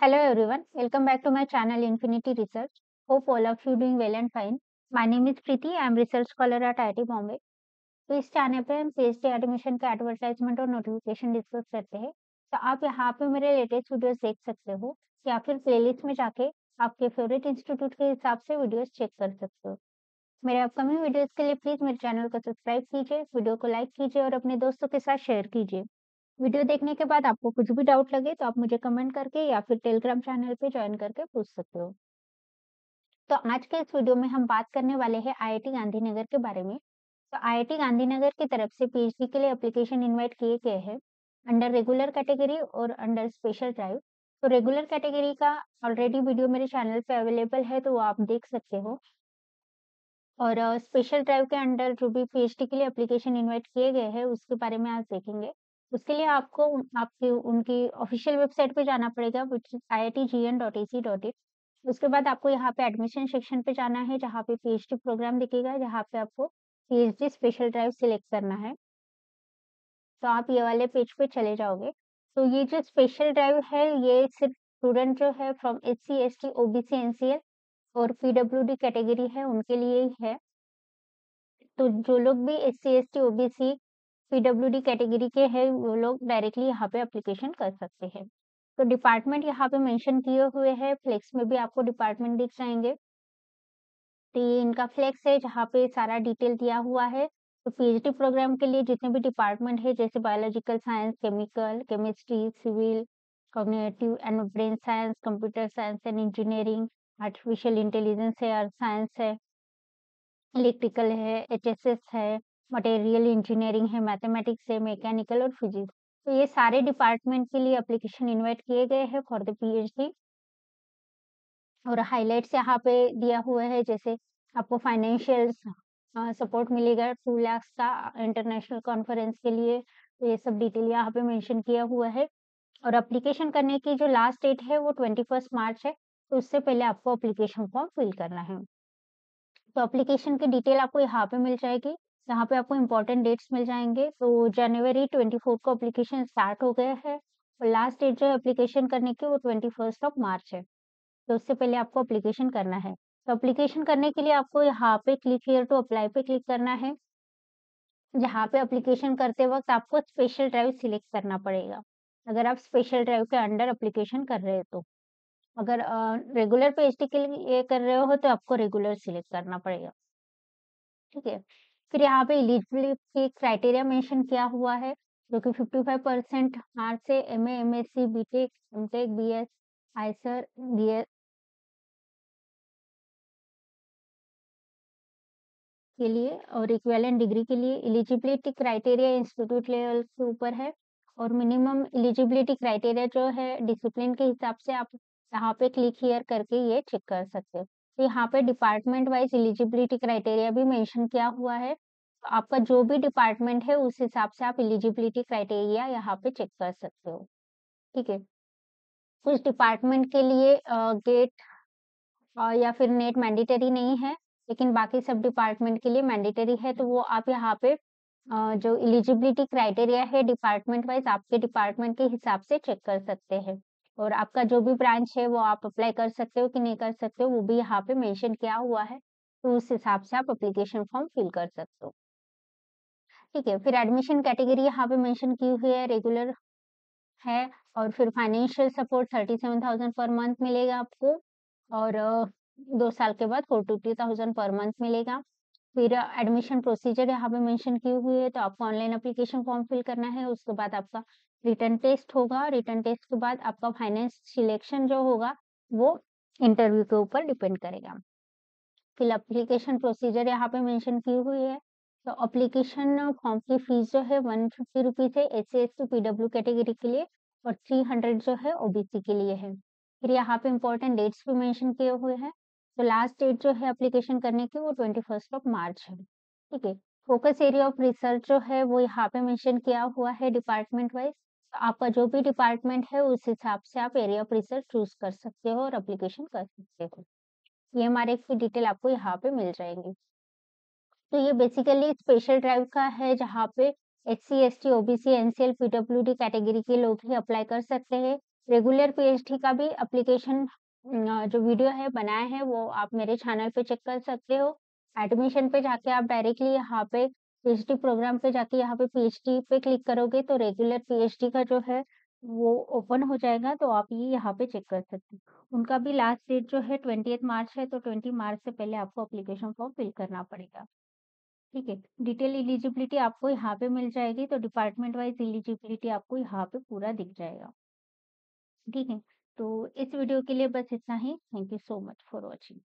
Hello everyone, welcome back to my channel Infinity Research. Hope all of you doing well and fine. My name is Preeti, I am research scholar at IIT Bombay. तो इस channel पे हम PhD admission का advertisement और notification discuss करते हैं तो आप यहाँ पे मेरे लेटेस्ट वीडियोस देख सकते हो या फिर प्लेलिस्ट में जाके आपके फेवरेट इंस्टीट्यूट के हिसाब से वीडियोस चेक कर सकते हो मेरे अपकमिंग वीडियोस के लिए प्लीज़ मेरे चैनल को सब्सक्राइब कीजिए वीडियो को लाइक कीजिए और अपने दोस्तों के साथ शेयर कीजिए वीडियो देखने के बाद आपको कुछ भी डाउट लगे तो आप मुझे कमेंट करके या फिर टेलीग्राम चैनल पे ज्वाइन करके पूछ सकते हो। तो आज के इस वीडियो में हम बात करने वाले हैं आईआईटी गांधीनगर के बारे में। तो आईआईटी गांधीनगर की तरफ़ से पीएचडी के लिए एप्लीकेशन इनवाइट किए गए हैं अंडर रेगुलर कैटेगरी और अंडर स्पेशल ड्राइव तो रेगुलर कैटेगरी का ऑलरेडी वीडियो मेरे चैनल पे अवेलेबल है तो वो आप देख सकते हो। और स्पेशल ड्राइव के अंडर जो भी पीएचडी के लिए एप्लीकेशन इनवाइट किए गए हैं उसके बारे में आज देखेंगे। उसके लिए आपको आपकी उनकी ऑफिशियल वेबसाइट पे जाना पड़ेगा विच इज़ इन उसके बाद आपको यहाँ पे एडमिशन सेक्शन पे जाना है, जहाँ पे पीएचडी प्रोग्राम दिखेगा, जहाँ पे आपको पीएचडी स्पेशल ड्राइव सिलेक्ट करना है। तो आप ये वाले पेज पे चले जाओगे। तो ये जो स्पेशल ड्राइव है, ये सिर्फ़ स्टूडेंट जो है from H C S T O B C N C L और पीडब्ल्यू डी कैटेगरी है, उनके लिए ही है। तो जो लोग भी S C S T O B C PWD category के हैं, वो लोग डायरेक्टली यहाँ पे अप्लीकेशन कर सकते हैं। तो डिपार्टमेंट यहाँ पे मेंशन किए हुए हैं फ्लेक्स में भी आपको डिपार्टमेंट दिख जाएँगे। तो ये इनका फ्लेक्स है, जहाँ पे सारा डिटेल दिया हुआ है। तो पीएचडी प्रोग्राम के लिए जितने भी डिपार्टमेंट है, जैसे biological science chemical chemistry civil cognitive and brain science computer science and engineering artificial intelligence है अर्थ साइंस है इलेक्ट्रिकल है एचएसएस है। मटेरियल, इंजीनियरिंग है, मैथमेटिक्स है, मैकेनिकल और फिजिक्स। तो ये सारे डिपार्टमेंट के लिए एप्लीकेशन इनवाइट किए गए हैं फॉर द पीएचडी और हाइलाइट्स यहाँ पे दिया हुआ है, जैसे आपको फाइनेंशियल सपोर्ट मिलेगा टू लैक्स का इंटरनेशनल कॉन्फ्रेंस के लिए। तो ये सब डिटेल यहाँ पे मेंशन किया हुआ है। और एप्लीकेशन करने की जो लास्ट डेट है, वो ट्वेंटी फ़र्स्ट मार्च है तो उससे पहले आपको एप्लीकेशन फॉर्म फिल करना है। तो एप्लीकेशन की डिटेल आपको यहाँ पे मिल जाएगी। यहाँ पे आपको इम्पोर्टेंट डेट्स मिल जाएँगे। तो जनवरी ट्वेंटी फोर को एप्लीकेशन स्टार्ट हो गया है और लास्ट डेट जो है एप्लीकेशन करने की वो ट्वेंटी फ़र्स्ट ऑफ़ मार्च है। तो उससे पहले आपको एप्लीकेशन करना है। तो अप्लीकेशन करने के लिए आपको यहाँ पे क्लिक हियर टू अप्लाई पे क्लिक करना है। जहाँ पे अप्लीकेशन करते वक्त आपको स्पेशल ड्राइव सिलेक्ट करना पड़ेगा। अगर आप स्पेशल ड्राइव के अंडर अप्लीकेशन कर रहे हो तो। अगर रेगुलर पीएचडी के लिए कर रहे हो तो आपको रेगुलर सिलेक्ट करना पड़ेगा। ठीक है? फिर यहाँ पे एलिजिबिलिटी क्राइटेरिया मेंशन किया हुआ है, जो कि 55 परसेंट मार्क्स से M M S C B tech M tech B S IISER B S के लिए और इक्वेलेंट डिग्री के लिए एलिजिबिलिटी क्राइटेरिया इंस्टीट्यूट लेवल के ऊपर है और मिनिमम एलिजिबिलिटी क्राइटेरिया जो है डिसिप्लिन के हिसाब से आप यहाँ पे क्लिक हियर करके ये चेक कर सकते हो। तो यहाँ पे डिपार्टमेंट वाइज एलिजिबिलिटी क्राइटेरिया भी मेंशन किया हुआ है। आपका जो भी डिपार्टमेंट है, उस हिसाब से आप एलिजिबिलिटी क्राइटेरिया यहाँ पे चेक कर सकते हो। ठीक है? कुछ डिपार्टमेंट के लिए गेट या फिर नेट मैंडेटरी नहीं है, लेकिन बाकी सब डिपार्टमेंट के लिए मैंडेटरी है तो वो आप यहाँ पे जो एलिजिबिलिटी क्राइटेरिया है डिपार्टमेंट वाइज आपके डिपार्टमेंट के हिसाब से चेक कर सकते हैं। और आपका जो भी ब्रांच है, वो आप अप्लाई कर सकते हो कि नहीं कर सकते हो, वो भी यहाँ पे मेंशन किया हुआ है तो उस हिसाब से आप एप्लीकेशन फॉर्म फिल कर सकते हो। ठीक है, फिर एडमिशन कैटेगरी यहाँ पे मेंशन की हुई है रेगुलर है और फिर financial support thirty seven thousand per month मिलेगा आपको और दो साल के बाद फोर्टी थाउज़ेंड पर मंथ मिलेगा। फिर एडमिशन प्रोसीजर यहाँ पे मेंशन की हुई है तो आपको ऑनलाइन अप्लीकेशन फॉर्म फिल करना है, उसके बाद आपका रिटर्न टेस्ट होगा रिटर्न टेस्ट के बाद आपका फाइनेंस सिलेक्शन जो होगा, वो इंटरव्यू के ऊपर डिपेंड करेगा। फिर अप्लीकेशन प्रोसीजर यहाँ पे मेंशन की हुई है तो एप्लीकेशन फॉर्म की फ़ीस जो है वन फिफ्टी रुपीज़ है S C S T PW category के लिए और थ्री हंड्रेड जो है ओबीसी के लिए है। फिर यहाँ पे इम्पोर्टेंट डेट्स भी मेंशन किए हुए हैं। तो लास्ट डेट जो है अप्लीकेशन करने की वो ट्वेंटी फ़र्स्ट ऑफ़ मार्च है। ठीक है? फोकस एरिया ऑफ़ रिसर्च जो है वो यहाँ पे मेंशन किया हुआ है डिपार्टमेंट वाइज तो आपका जो भी डिपार्टमेंट है उस हिसाब से आप एरिया ऑफ़ रिसर्च चूज़ कर सकते हो और अप्लीकेशन कर सकते हो। ये हमारे की डिटेल आपको यहाँ पे मिल जाएँगी। तो ये बेसिकली स्पेशल ड्राइव का है, जहाँ पे H C S T O B C N C L P W D category के लोग ही अप्लाई कर सकते हैं रेगुलर पीएचडी का भी अप्लीकेशन जो वीडियो है, बनाया है, वो आप मेरे चैनल पे चेक कर सकते हो। एडमिशन पे जाके आप डायरेक्टली यहाँ पे पीएचडी प्रोग्राम पे जाके यहाँ पे पीएचडी पे क्लिक करोगे तो रेगुलर पीएचडी का जो है, वो ओपन हो जाएगा तो आप ये यहाँ पे चेक कर सकते हो। उनका भी लास्ट डेट जो है 20th मार्च है तो 20 मार्च से पहले आपको अप्लीकेशन फॉर्म फिल करना पड़ेगा। ठीक है, डिटेल इलिजिबिलिटी आपको यहाँ पे मिल जाएगी तो डिपार्टमेंट वाइज़ इलिजिबिलिटी आपको यहाँ पे पूरा दिख जाएगा। ठीक है, तो इस वीडियो के लिए बस इतना ही। Thank you so much for watching.